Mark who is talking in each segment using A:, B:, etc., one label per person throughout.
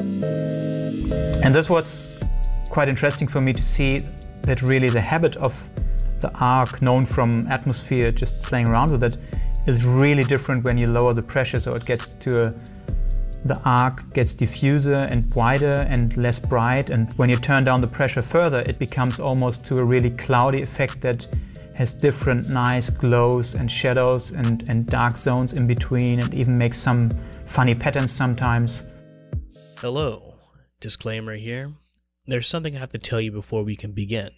A: And this was quite interesting for me to see that really the habit of the arc known from atmosphere, just playing around with it, is really different when you lower the pressure. So it gets to a, the arc gets diffuser and wider and less bright. And when you turn down the pressure further, it becomes almost to a really cloudy effect that has different nice glows and shadows and, and dark zones in between and even makes some funny patterns sometimes.
B: Hello. Disclaimer here. There's something I have to tell you before we can begin.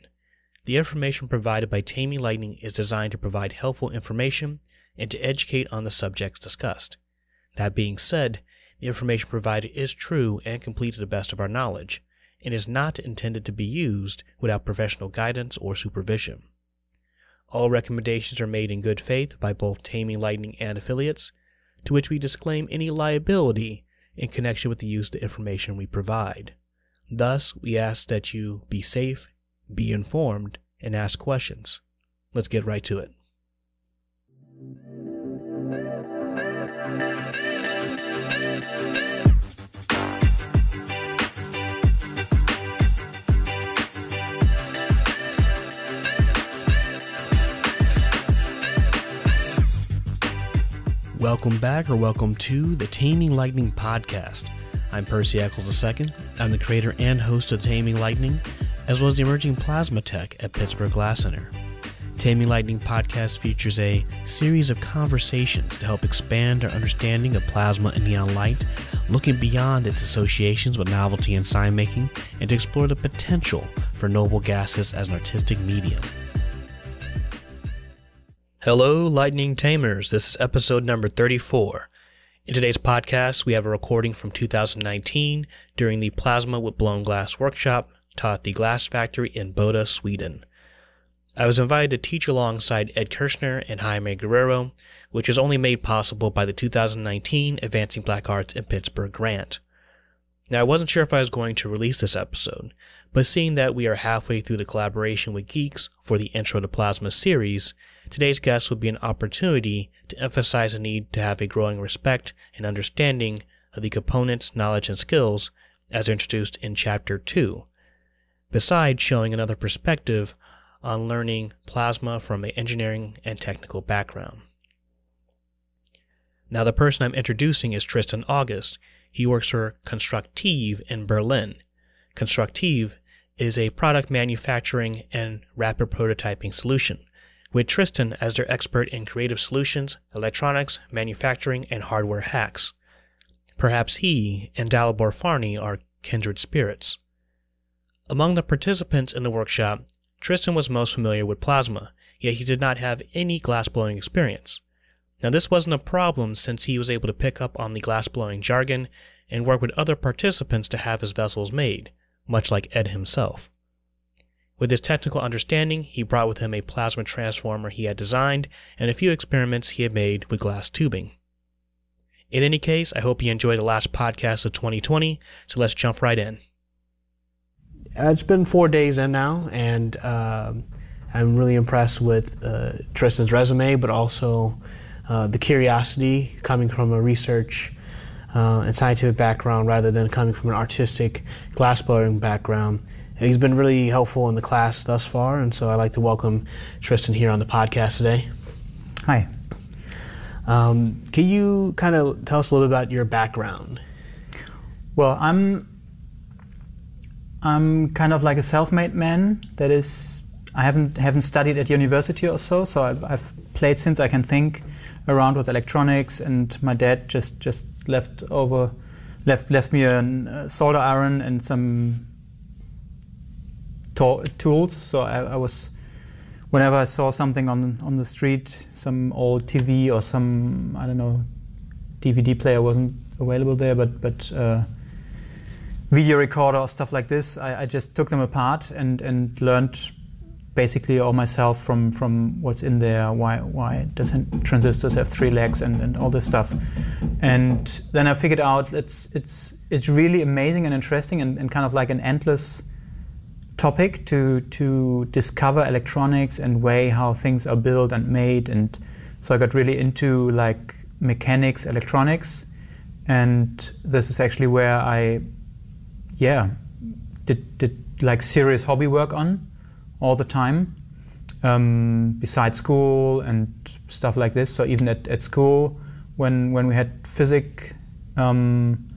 B: The information provided by Taming Lightning is designed to provide helpful information and to educate on the subjects discussed. That being said, the information provided is true and complete to the best of our knowledge, and is not intended to be used without professional guidance or supervision. All recommendations are made in good faith by both Taming Lightning and affiliates, to which we disclaim any liability in connection with the use of the information we provide. Thus, we ask that you be safe, be informed, and ask questions. Let's get right to it. Welcome back or welcome to the Taming Lightning podcast. I'm Percy Eccles II. I'm the creator and host of Taming Lightning, as well as the emerging plasma tech at Pittsburgh Glass Center. Taming Lightning podcast features a series of conversations to help expand our understanding of plasma and neon light, looking beyond its associations with novelty and sign making, and to explore the potential for noble gases as an artistic medium. Hello, Lightning Tamers. This is episode number 34. In today's podcast, we have a recording from 2019 during the Plasma with Blown Glass workshop taught at the Glass Factory in Boda, Sweden. I was invited to teach alongside Ed Kirshner and Jaime Guerrero, which was only made possible by the 2019 Advancing Black Arts in Pittsburgh grant. Now, I wasn't sure if I was going to release this episode, but seeing that we are halfway through the collaboration with Geex for the Intro to Plasma series, today's guest would be an opportunity to emphasize the need to have a growing respect and understanding of the components, knowledge, and skills as introduced in Chapter 2, besides showing another perspective on learning plasma from an engineering and technical background. Now, the person I'm introducing is Tristan August. He works for Konstruktiv in Berlin. Konstruktiv is a product manufacturing and rapid prototyping solution, with Tristan as their expert in creative solutions, electronics, manufacturing, and hardware hacks. Perhaps he and Dalibor Farny are kindred spirits. Among the participants in the workshop, Tristan was most familiar with plasma, yet he did not have any glassblowing experience. Now, this wasn't a problem since he was able to pick up on the glassblowing jargon and work with other participants to have his vessels made, much like Ed himself. With his technical understanding, he brought with him a plasma transformer he had designed and a few experiments he had made with glass tubing. In any case, I hope you enjoyed the last podcast of 2020, so let's jump right in.
C: Uh, it's been four days in now, and uh, I'm really impressed with uh, Tristan's resume, but also uh, the curiosity coming from a research uh, and scientific background rather than coming from an artistic glassblowing background. And he's been really helpful in the class thus far, and so I'd like to welcome Tristan here on the podcast today.
A: Hi.
C: Um, can you kind of tell us a little bit about your background?
A: Well, I'm I'm kind of like a self-made man. That is, I haven't haven't studied at university or so. So I've, I've played since I can think around with electronics, and my dad just just left over left left me a solder iron and some to- tools. So I, I, was whenever I saw something on on the street, some old TV or some I don't know DVD player wasn't available there, but but. Uh, video recorder or stuff like this. I, I, just took them apart and, and learned basically all myself from, from what's in there, why why doesn't transistors have three legs and, and all this stuff. And then I figured out it's it's it's really amazing and interesting and, and kind of like an endless topic to to discover electronics and way how things are built and made and so I got really into like mechanics, electronics, and this is actually where I yeah, did, did like serious hobby work on all the time. Um, besides school and stuff like this. So even at, at school, when when we had physics, um,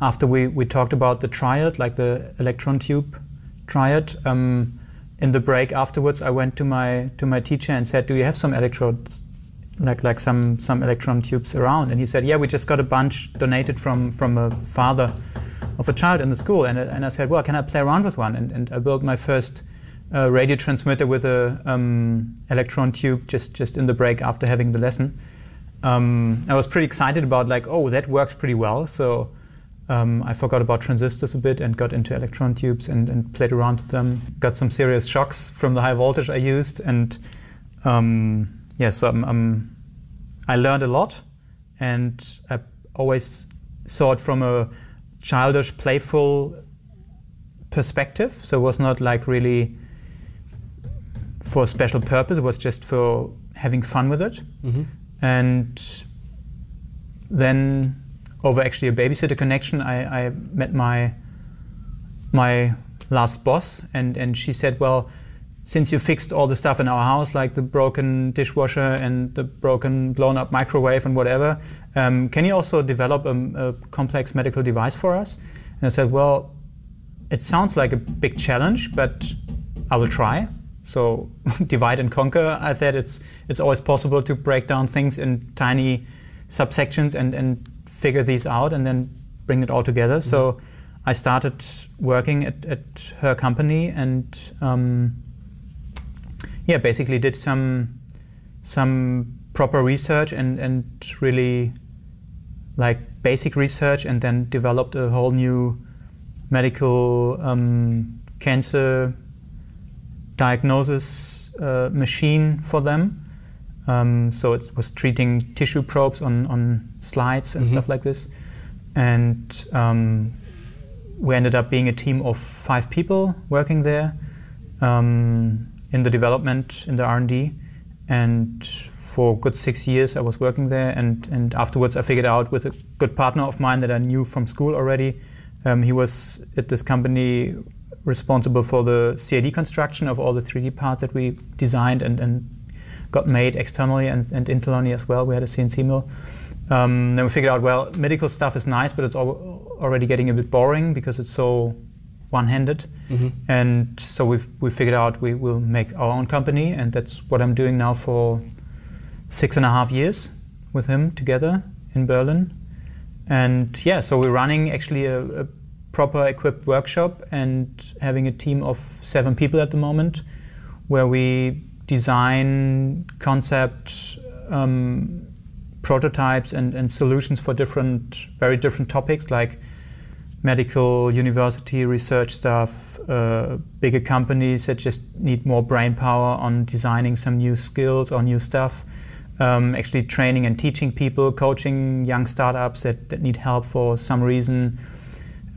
A: after we, we talked about the triode, like the electron tube triode, um, in the break afterwards, I went to my to my teacher and said, "Do you have some electrodes, like like some some electron tubes around?" And he said, "Yeah, we just got a bunch donated from from a father of a child in the school." And and I said, "Well, can I play around with one?" And and I built my first uh, radio transmitter with a um, electron tube just just in the break after having the lesson. Um, I was pretty excited about like, oh, that works pretty well. So um, I forgot about transistors a bit and got into electron tubes and, and, played around with them. Got some serious shocks from the high voltage I used, and um, yes, um, um, I learned a lot, and I always saw it from a childish, playful perspective. So it was not like really for a special purpose. It was just for having fun with it, mm-hmm. and then over actually a babysitter connection, I, I met my my last boss, and and she said, well, since you fixed all the stuff in our house, like the broken dishwasher and the broken blown up microwave and whatever, um, can you also develop a, a, complex medical device for us? And I said, well, it sounds like a big challenge, but I will try. So divide and conquer. I said it's it's always possible to break down things in tiny subsections and, and figure these out and then bring it all together. Mm-hmm. So I started working at, at her company and um, yeah, basically did some some proper research and, and really like basic research and then developed a whole new medical um, cancer diagnosis uh, machine for them um, so it was treating tissue probes on, on slides and mm-hmm. stuff like this. And um, we ended up being a team of five people working there um, in the development, in the R&D. And for good six years I was working there. And, and afterwards I figured out with a good partner of mine that I knew from school already. Um, he was at this company responsible for the CAD construction of all the 3D parts that we designed and, and got made externally and, and internally as well. We had a CNC mill. Um, then we figured out, well, medical stuff is nice, but it's al- already getting a bit boring because it's so one-handed. Mm-hmm. And so we we figured out we will make our own company, and that's what I'm doing now for six and a half years with him together in Berlin. And yeah, so we're running actually a, a proper equipped workshop and having a team of seven people at the moment, where we design concept um, prototypes and, and solutions for different very different topics like medical university research stuff uh, bigger companies that just need more brain power on designing some new skills or new stuff. Um, actually training and teaching people coaching young startups that, that need help for some reason.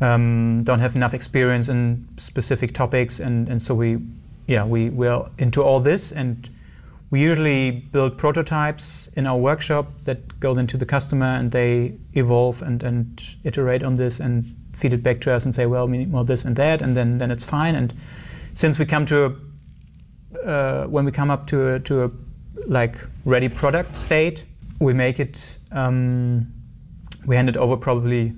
A: Um, don't have enough experience in specific topics and, and so we yeah, we, we're into all this and we usually build prototypes in our workshop that go then to the customer and they evolve and, and iterate on this and feed it back to us and say, well, we need more this and that, and then, then it's fine. And since we come to a, uh, when we come up to a, to a like ready product state, we make it, um, we hand it over probably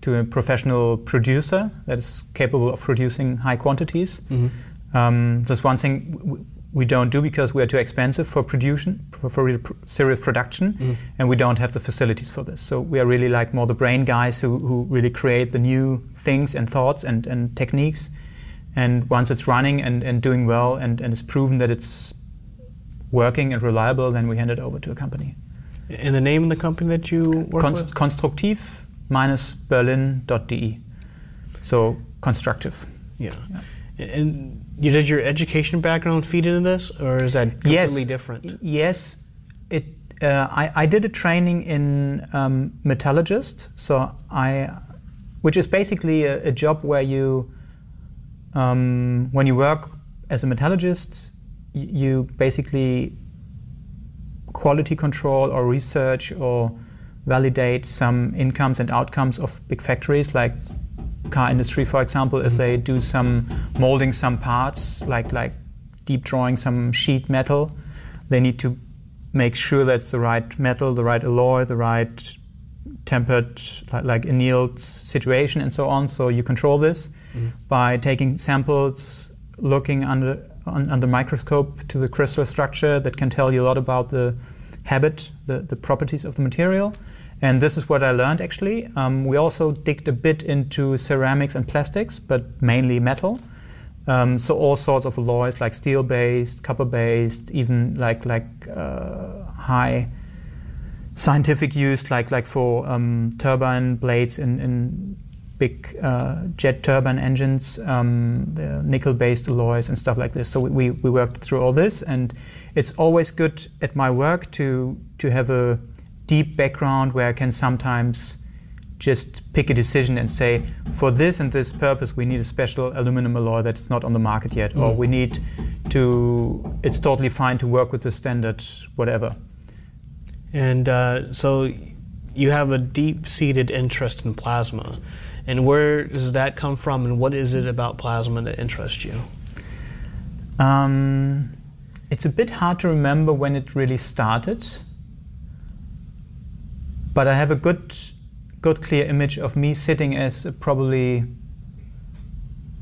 A: to a professional producer that is capable of producing high quantities. Mm-hmm. Um, that's one thing we don't do because we are too expensive for production, for, for serious production, mm. and we don't have the facilities for this. So we are really like more the brain guys who, who really create the new things and thoughts and, and techniques. And once it's running and, and doing well and, and it's proven that it's working and reliable, then we hand it over to a company.
C: And the name of the company that you work Const- with?
A: Konstruktiv-berlin.de. So constructive.
C: Yeah. yeah. And does your education background feed into this, or is that completely
A: yes.
C: different?
A: Yes, it. Uh, I, I did a training in um, metallurgist, so I, which is basically a, a job where you, um, when you work as a metallurgist, you basically quality control or research or validate some incomes and outcomes of big factories like car industry, for example, if they do some molding some parts, like like deep drawing some sheet metal, they need to make sure that's the right metal, the right alloy, the right tempered, like, like annealed situation, and so on. So you control this mm. by taking samples, looking under on, under microscope to the crystal structure that can tell you a lot about the habit, the, the properties of the material. And this is what I learned actually. Um, we also digged a bit into ceramics and plastics, but mainly metal. Um, so all sorts of alloys like steel-based, copper-based, even like like uh, high scientific use, like like for um, turbine blades in, in big uh, jet turbine engines, um, nickel-based alloys and stuff like this. So we, we worked through all this, and it's always good at my work to to have a deep background where I can sometimes just pick a decision and say, for this and this purpose, we need a special aluminum alloy that's not on the market yet, mm. or we need to, it's totally fine to work with the standard, whatever.
C: And uh, so you have a deep seated interest in plasma. And where does that come from, and what is it about plasma that interests you?
A: Um, it's a bit hard to remember when it really started, but I have a good good clear image of me sitting as a probably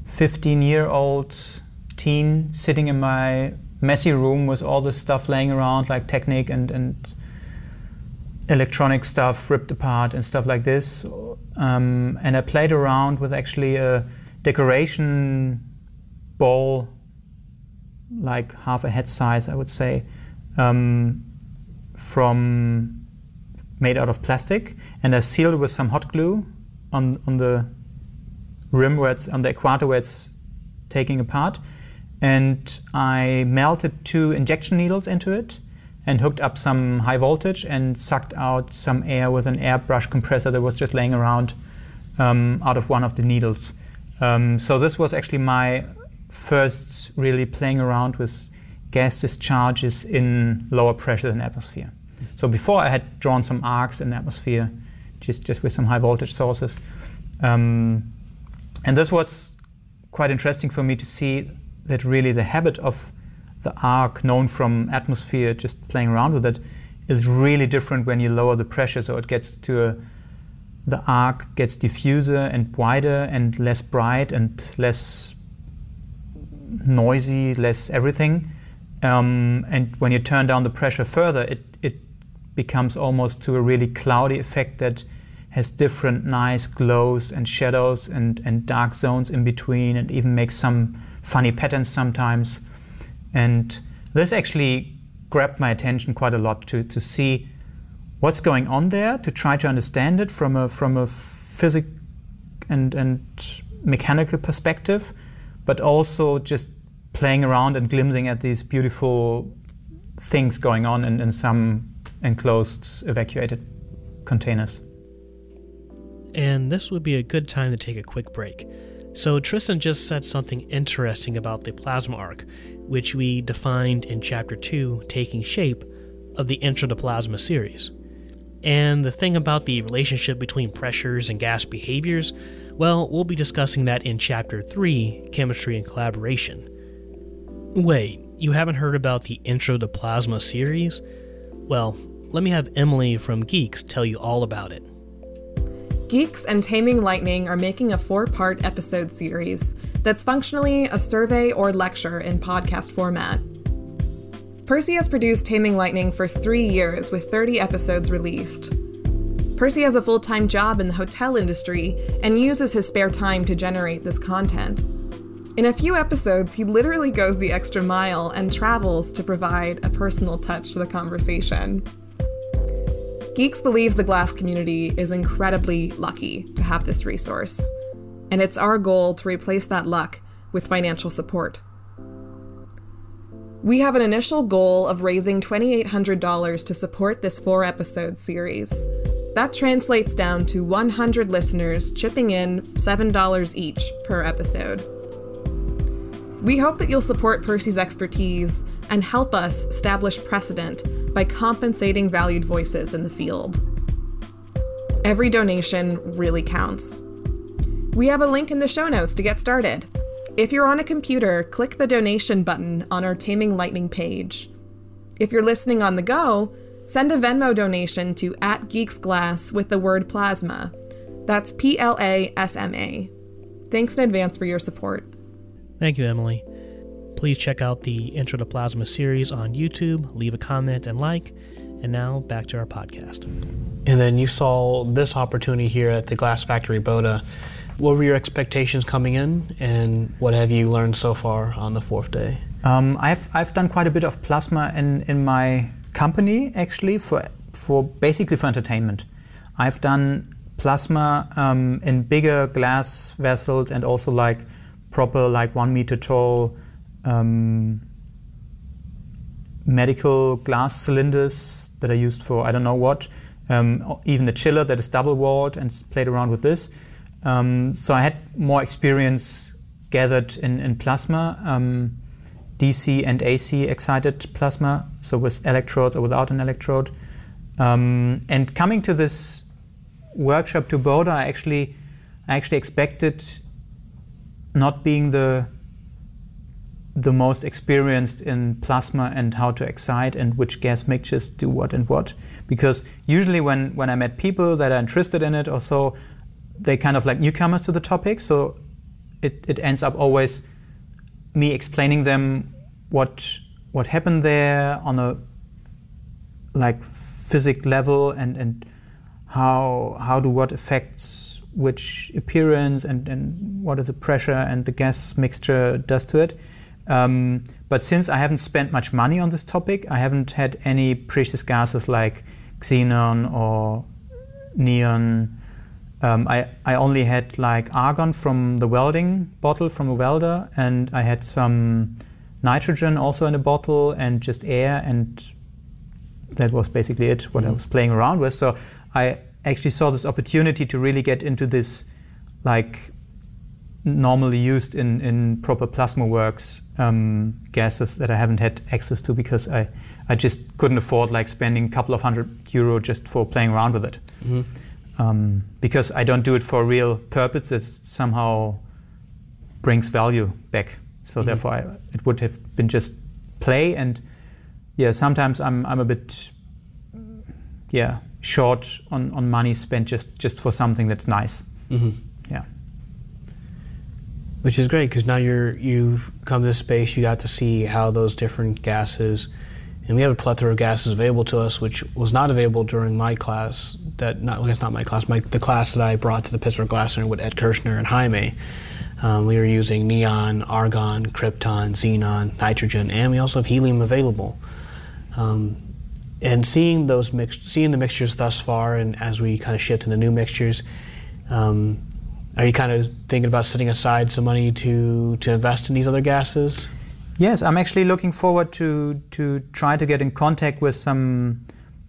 A: 15 year old teen sitting in my messy room with all this stuff laying around like Technic and, and electronic stuff ripped apart and stuff like this. Um, and I played around with actually a decoration ball, like half a head size, I would say, um, from made out of plastic, and I sealed with some hot glue on on the rim where it's on the equator where it's taking apart, and I melted two injection needles into it and hooked up some high voltage and sucked out some air with an airbrush compressor that was just laying around um, out of one of the needles. Um, so this was actually my first really playing around with gas discharges in lower pressure than atmosphere. So before I had drawn some arcs in the atmosphere, just, just with some high voltage sources. Um, and this was quite interesting for me to see that really the habit of the arc known from atmosphere, just playing around with it, is really different when you lower the pressure. So it gets to a, the arc gets diffuser and wider and less bright and less noisy, less everything. Um, and when you turn down the pressure further, it, it becomes almost to a really cloudy effect that has different nice glows and shadows and, and dark zones in between and even makes some funny patterns sometimes. And this actually grabbed my attention quite a lot to, to see what's going on there, to try to understand it from a, from a physics and, and mechanical perspective, but also just playing around and glimpsing at these beautiful things going on in, in some enclosed evacuated containers.
B: And this would be a good time to take a quick break. So, Tristan just said something interesting about the plasma arc, which we defined in Chapter 2, Taking Shape, of the Intro to Plasma series. And the thing about the relationship between pressures and gas behaviors, well, we'll be discussing that in Chapter 3, Chemistry and Collaboration. Wait, you haven't heard about the Intro to Plasma series? Well, let me have Emily from Geex tell you all about it.
D: Geex and Taming Lightning are making a four part episode series that's functionally a survey or lecture in podcast format. Percy has produced Taming Lightning for three years with 30 episodes released. Percy has a full time job in the hotel industry and uses his spare time to generate this content. In a few episodes, he literally goes the extra mile and travels to provide a personal touch to the conversation. Geex believes the glass community is incredibly lucky to have this resource, and it's our goal to replace that luck with financial support. We have an initial goal of raising $2,800 to support this four episode series. That translates down to 100 listeners chipping in $7 each per episode. We hope that you'll support Percy's expertise and help us establish precedent by compensating valued voices in the field. Every donation really counts. We have a link in the show notes to get started. If you're on a computer, click the donation button on our Taming Lightning page. If you're listening on the go, send a Venmo donation to at geexglass with the word plasma. That's P L A S M A. Thanks in advance for your support.
B: Thank you, Emily. Please check out the Intro to Plasma series on YouTube, leave a comment and like. And now back to our podcast.
C: And then you saw this opportunity here at the Glass Factory Boda. What were your expectations coming in, and what have you learned so far on the fourth day?
A: Um, I've, I've done quite a bit of plasma in, in my company actually for, for basically for entertainment. I've done plasma um, in bigger glass vessels and also like proper like one meter tall um, medical glass cylinders that are used for I don't know what. Um, even a chiller that is double walled and played around with this. Um, so I had more experience gathered in, in plasma, um, DC and AC excited plasma, so with electrodes or without an electrode. Um, and coming to this workshop to Boda, I actually, I actually expected not being the the most experienced in plasma and how to excite and which gas mixtures do what and what. Because usually when, when I met people that are interested in it or so, they kind of like newcomers to the topic. So it, it ends up always me explaining them what what happened there on a like physic level and, and how how do what affects which appearance and, and what is the pressure and the gas mixture does to it. Um, but since I haven't spent much money on this topic, I haven't had any precious gases like xenon or neon. Um, I, I only had like argon from the welding bottle from a welder, and I had some nitrogen also in a bottle, and just air, and that was basically it, what mm-hmm. I was playing around with. So I actually saw this opportunity to really get into this like normally used in, in proper plasma works um, gases that I haven't had access to because I, I just couldn't afford like spending a couple of hundred euro just for playing around with it. Mm-hmm. Um, because I don't do it for a real purpose, it somehow brings value back. So mm-hmm. therefore, I, it would have been just play and yeah. Sometimes I'm I'm a bit yeah short on, on money spent just just for something that's nice. Mm-hmm. Yeah
C: which is great because now you're you've come to this space. You got to see how those different gases, and we have a plethora of gases available to us, which was not available during my class. That not well, not my class, my the class that I brought to the Pittsburgh Glass Center with Ed Kirshner and Jaime. Um, we were using neon, argon, krypton, xenon, nitrogen, and we also have helium available. Um, and seeing those mix, seeing the mixtures thus far, and as we kind of shift into new mixtures, um, are you kind of thinking about setting aside some money to, to invest in these other gases?
A: Yes, I'm actually looking forward to, to try to get in contact with some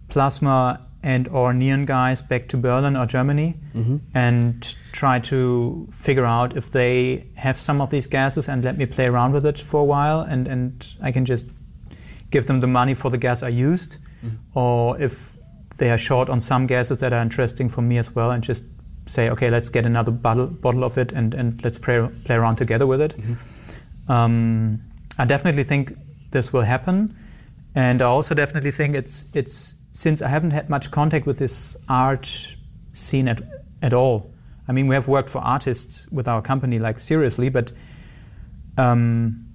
A: plasma and or neon guys back to Berlin or Germany mm-hmm. and try to figure out if they have some of these gases and let me play around with it for a while and, and I can just give them the money for the gas I used mm-hmm. or if they are short on some gases that are interesting for me as well and just say, okay, let's get another bottle, bottle of it and, and let's play, play around together with it. Mm-hmm. Um, I definitely think this will happen. And I also definitely think it's, it's since I haven't had much contact with this art scene at, at all. I mean, we have worked for artists with our company, like seriously, but um,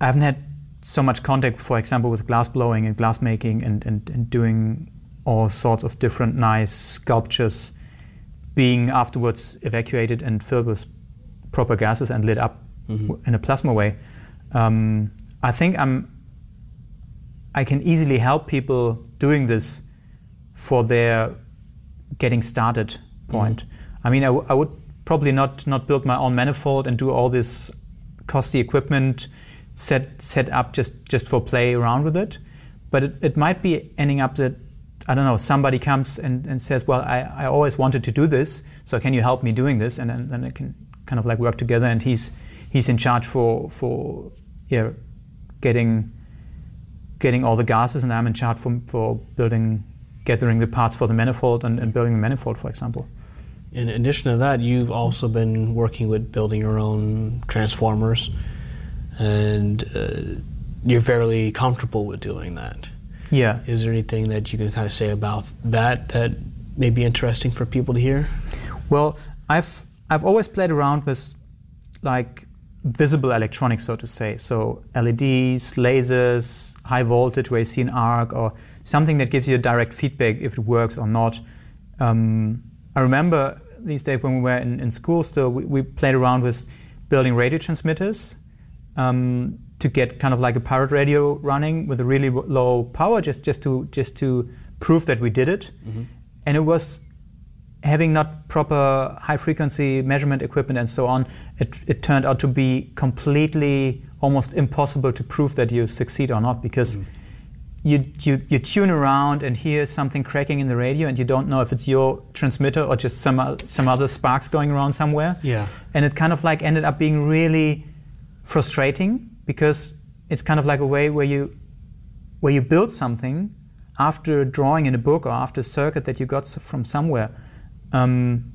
A: I haven't had so much contact, for example, with glass blowing and glass making and, and, and doing all sorts of different nice sculptures being afterwards evacuated and filled with proper gases and lit up mm-hmm. in a plasma way. Um, I think I'm. I can easily help people doing this for their getting started point. Mm-hmm. I mean, I, w- I would probably not not build my own manifold and do all this costly equipment set set up just just for play around with it. But it, it might be ending up that I don't know, somebody comes and, and says, well, I, I always wanted to do this, so can you help me doing this? And then, then it can kind of like work together and he's, he's in charge for, for yeah, getting, getting all the gases and I'm in charge for, for building, gathering the parts for the manifold and, and building the manifold, for example.
C: In addition to that, you've also been working with building your own transformers, and uh, you're fairly comfortable with doing that.
A: Yeah.
C: Is there anything that you can kind of say about that that may be interesting for people to hear?
A: Well, I've I've always played around with like visible electronics, so to say. So LEDs, lasers, high voltage where you see an arc, or something that gives you a direct feedback if it works or not. Um, I remember these days when we were in, in school still, we, we, played around with building radio transmitters um, to get kind of like a pirate radio running with a really low power, just, just, to, just to prove that we did it. Mm-hmm. And it was having not proper high frequency measurement equipment and so on, it, it, turned out to be completely almost impossible to prove that you succeed or not because mm-hmm. you, you, you tune around and hear something cracking in the radio and you don't know if it's your transmitter or just some, some other sparks going around somewhere.
C: Yeah.
A: And it kind of like ended up being really frustrating because it's kind of like a way where you where you build something after a drawing in a book or after a circuit that you got from somewhere um,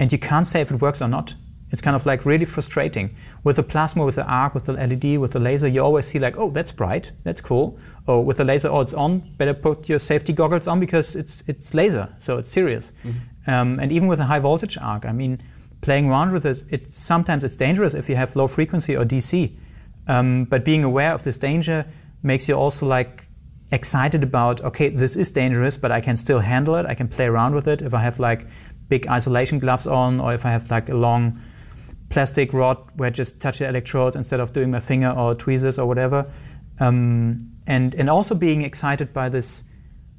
A: and you can't say if it works or not. It's kind of like really frustrating. With the plasma, with the arc, with the LED, with the laser, you always see like, oh, that's bright, that's cool. Or with the laser, oh, it's on. Better put your safety goggles on because it's it's laser, so it's serious. Mm-hmm. Um, and even with a high voltage arc, I mean, playing around with it, sometimes it's dangerous if you have low frequency or DC. Um, but being aware of this danger makes you also like excited about okay this is dangerous but i can still handle it. I can play around with it. If i have like big isolation gloves on or if i have like a long plastic rod where I just touch the electrode instead of doing my finger or tweezers or whatever. Um, and and also being excited by this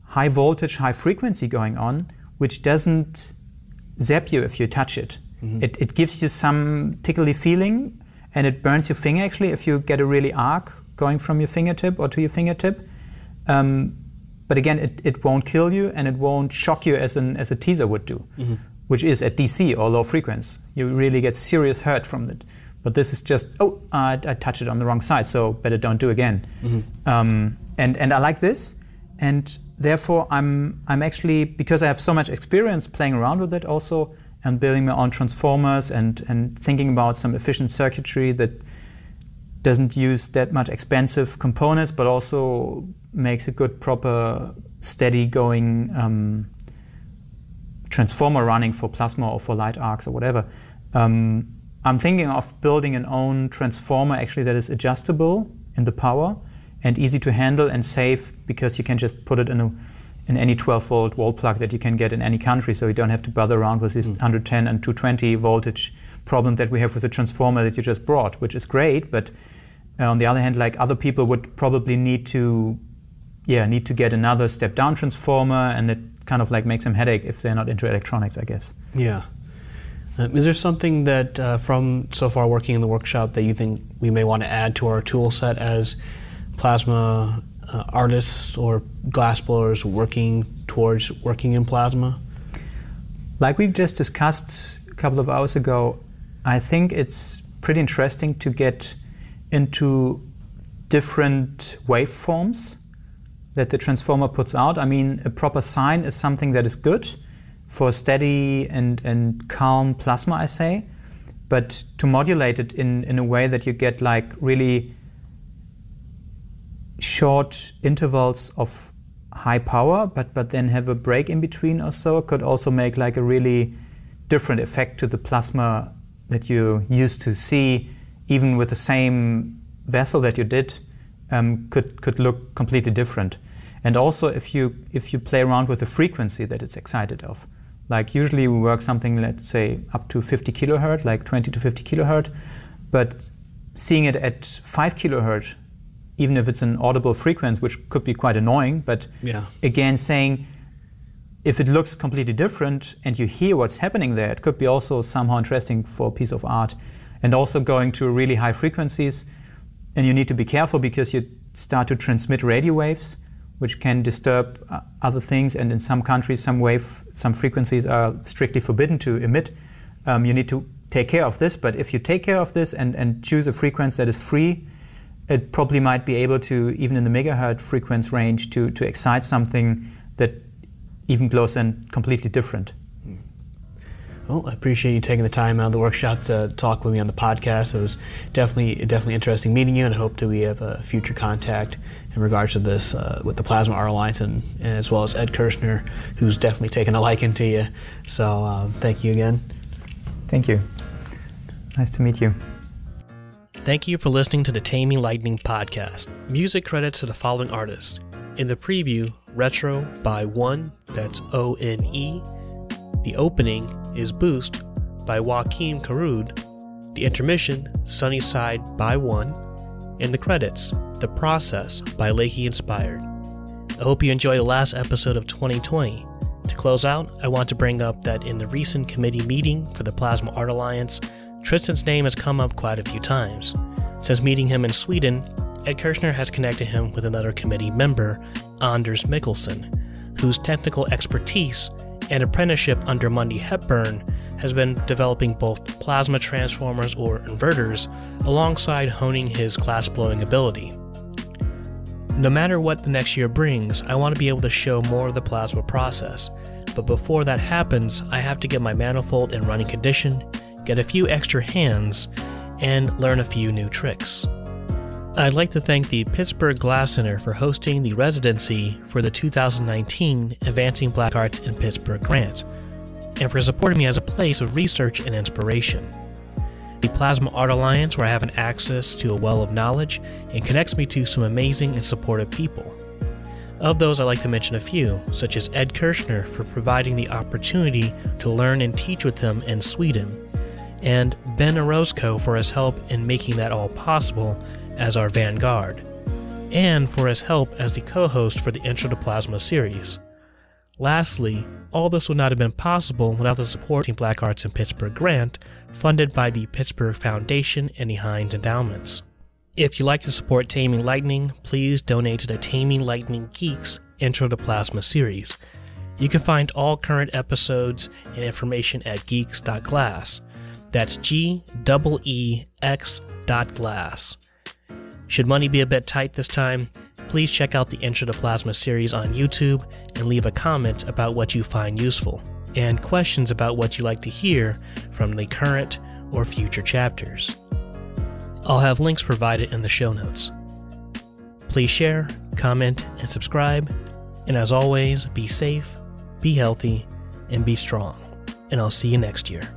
A: high voltage high frequency going on which doesn't zap you if you touch it mm-hmm. it, it gives you some tickly feeling and it burns your finger actually if you get a really arc going from your fingertip or to your fingertip um, but again, it, it won't kill you and it won't shock you as, an, as a taser would do, mm-hmm. which is at DC or low frequency. You really get serious hurt from it. But this is just, oh, I, I touched it on the wrong side, so better don't do again. Mm-hmm. Um, and, and I like this. And therefore, I'm, I'm actually, because I have so much experience playing around with it also, and building my own transformers and, and thinking about some efficient circuitry that doesn't use that much expensive components, but also makes a good, proper, steady going um, transformer running for plasma or for light arcs or whatever. Um, I'm thinking of building an own transformer actually that is adjustable in the power and easy to handle and safe because you can just put it in a in any 12 volt wall plug that you can get in any country so you don't have to bother around with this mm. 110 and 220 voltage problem that we have with the transformer that you just brought which is great but uh, on the other hand like other people would probably need to yeah, need to get another step down transformer, and it kind of like makes them headache if they're not into electronics, I guess.
C: Yeah. Um, is there something that uh, from so far working in the workshop that you think we may want to add to our tool set as plasma uh, artists or glass blowers working towards working in plasma?
A: Like we've just discussed a couple of hours ago, I think it's pretty interesting to get into different waveforms that the transformer puts out. I mean, a proper sine is something that is good for steady and, and calm plasma, I say. But to modulate it in, in a way that you get like really short intervals of high power, but, but then have a break in between or so, could also make like a really different effect to the plasma that you used to see, even with the same vessel that you did um, could could look completely different. And also, if you if you play around with the frequency that it's excited of, like usually we work something let's say up to 50 kilohertz, like 20 to 50 kilohertz, but seeing it at 5 kilohertz, even if it's an audible frequency, which could be quite annoying, but
C: yeah.
A: again saying if it looks completely different and you hear what's happening there, it could be also somehow interesting for a piece of art. And also going to really high frequencies and you need to be careful because you start to transmit radio waves, which can disturb uh, other things. And in some countries, some wave, some frequencies are strictly forbidden to emit. Um, you need to take care of this. But if you take care of this and, and choose a frequency that is free, it probably might be able to, even in the megahertz frequency range, to, to excite something that even glows and completely different.
C: Well, I appreciate you taking the time out of the workshop to talk with me on the podcast. It was definitely definitely interesting meeting you, and I hope that we have a future contact in regards to this uh, with the Plasma Art Alliance, and, and, as well as Ed Kirshner, who's definitely taken a liking to you. So um, thank you again.
A: Thank you. Nice to meet you.
B: Thank you for listening to the Taming Lightning podcast. Music credits to the following artists. In the preview, Retro by One, that's O N E. The opening is Boost by Joakim Karud. The intermission, Sunny Side by One. And the credits, The Process by Leahy Inspired. I hope you enjoy the last episode of 2020. To close out, I want to bring up that in the recent committee meeting for the Plasma Art Alliance, Tristan's name has come up quite a few times. Since meeting him in Sweden, Ed Kirshner has connected him with another committee member, Anders Mikkelsen, whose technical expertise and apprenticeship under Mundy Hepburn has been developing both plasma transformers or inverters alongside honing his glass blowing ability. No matter what the next year brings, I want to be able to show more of the plasma process. But before that happens, I have to get my manifold in running condition, get a few extra hands, and learn a few new tricks. I'd like to thank the Pittsburgh Glass Center for hosting the residency for the 2019 Advancing Black Arts in Pittsburgh grant, and for supporting me as a place of research and inspiration. The Plasma Art Alliance, where I have an access to a well of knowledge and connects me to some amazing and supportive people. Of those, I'd like to mention a few, such as Ed Kirshner for providing the opportunity to learn and teach with him in Sweden, and Ben Orozco for his help in making that all possible as our vanguard, and for his help as the co host for the Intro to Plasma series. Lastly, all this would not have been possible without the support of Black Arts in Pittsburgh grant funded by the Pittsburgh Foundation and the Heinz Endowments. If you'd like to support Taming Lightning, please donate to the Taming Lightning Geex Intro to Plasma series. You can find all current episodes and information at geex.glass. That's G E X dot glass. Should money be a bit tight this time, please check out the Intro to Plasma series on YouTube and leave a comment about what you find useful and questions about what you like to hear from the current or future chapters. I'll have links provided in the show notes. Please share, comment, and subscribe. And as always, be safe, be healthy, and be strong. And I'll see you next year.